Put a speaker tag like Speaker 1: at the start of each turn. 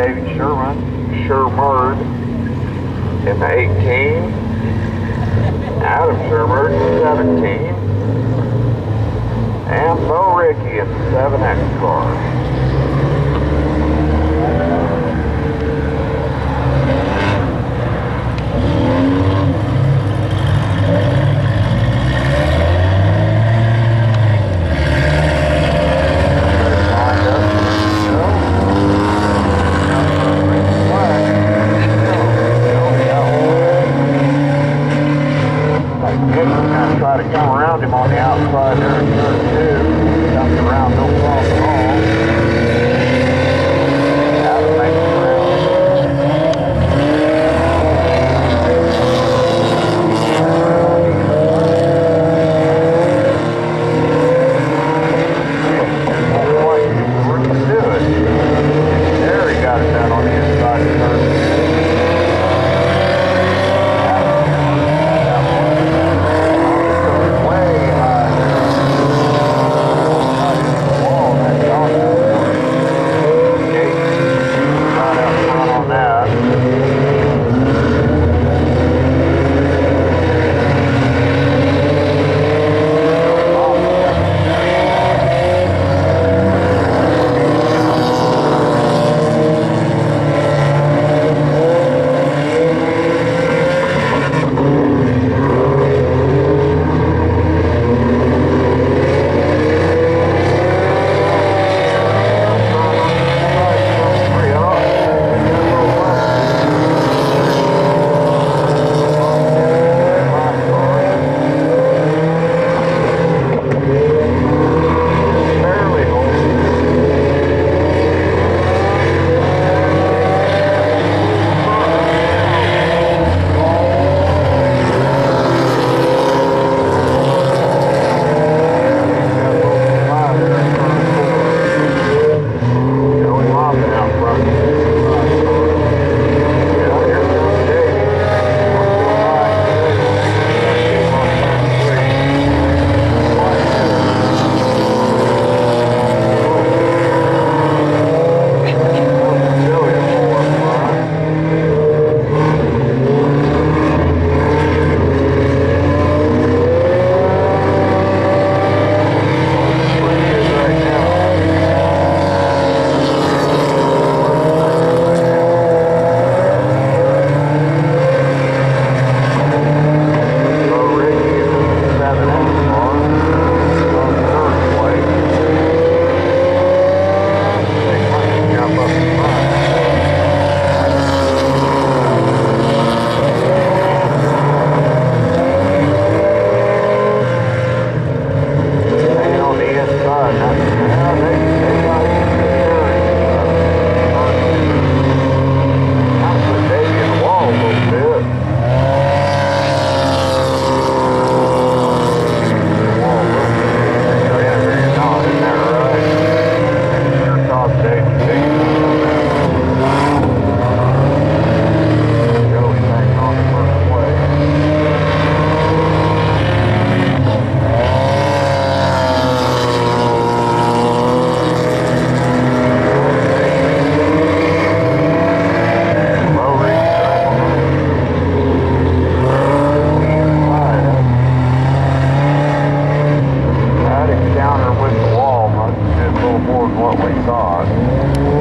Speaker 1: David Sherman, Shermerd in the 18. Adam Shermerd, 17. come around him on the outside there in turn two. Comes around, no problem at all. got it down on the inside of. We saw.